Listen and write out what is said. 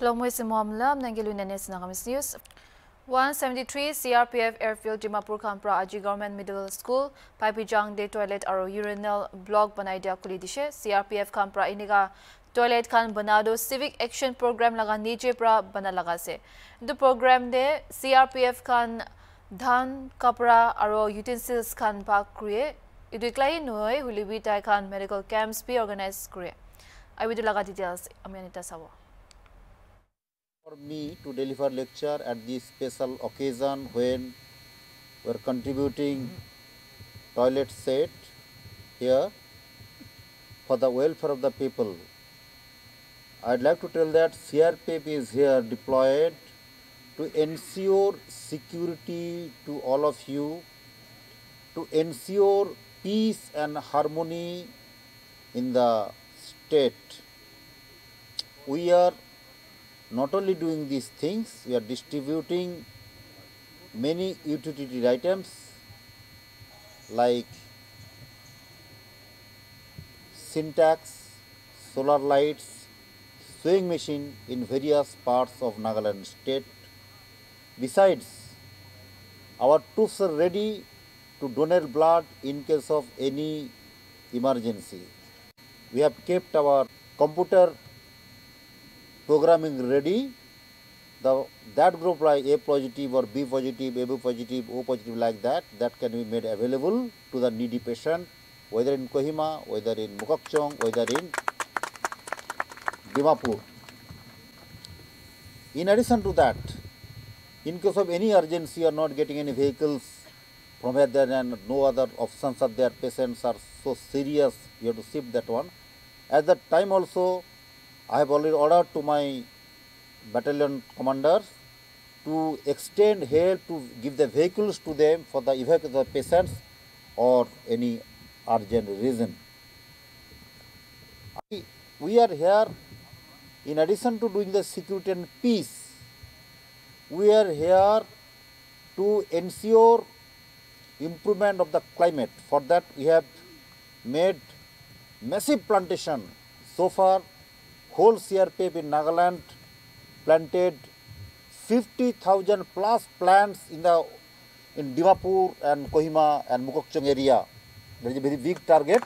Longmoy si Muamlam nangilu nenes na kamis news. 173 CRPF Airfield Dimapur Kampra Aji Government Middle School Paipijang de toilet aro urinal block banai dia kuli dishe CRPF Kampra iniga toilet kan banado civic action program laga niche pra bana laga se the program de CRPF kan dhan kapra aro utensils kan pa kriye iduklai noi hulibi tai kan medical camps be organize kriye I will laga details amianita sawa for me to deliver lecture at this special occasion when we are contributing toilet set here for the welfare of the people. I'd like to tell that CRPF is here deployed to ensure security to all of you, to ensure peace and harmony in the state. We are not only doing these things, we are distributing many utility items like Sintex, solar lights, sewing machine in various parts of Nagaland state. Besides, our troops are ready to donate blood in case of any emergency. We have kept our computer programming ready, the, that group like A positive or B positive, AB positive, O positive like that, that can be made available to the needy patient, whether in Kohima, whether in Mokokchung, whether in Dimapur. In addition to that, in case of any urgency or not getting any vehicles from here there and no other options are there, patients are so serious, you have to shift that one. At that time also, I have already ordered to my battalion commanders to extend help to give the vehicles to them for the evacuation of the patients or any urgent reason. We are here in addition to doing the security and peace, we are here to ensure improvement of the climate. For that we have made massive plantation so far whole CRPF in Nagaland planted 50,000 plus plan in the in Dimapur and Kohima and Mokokchung area there is a very big target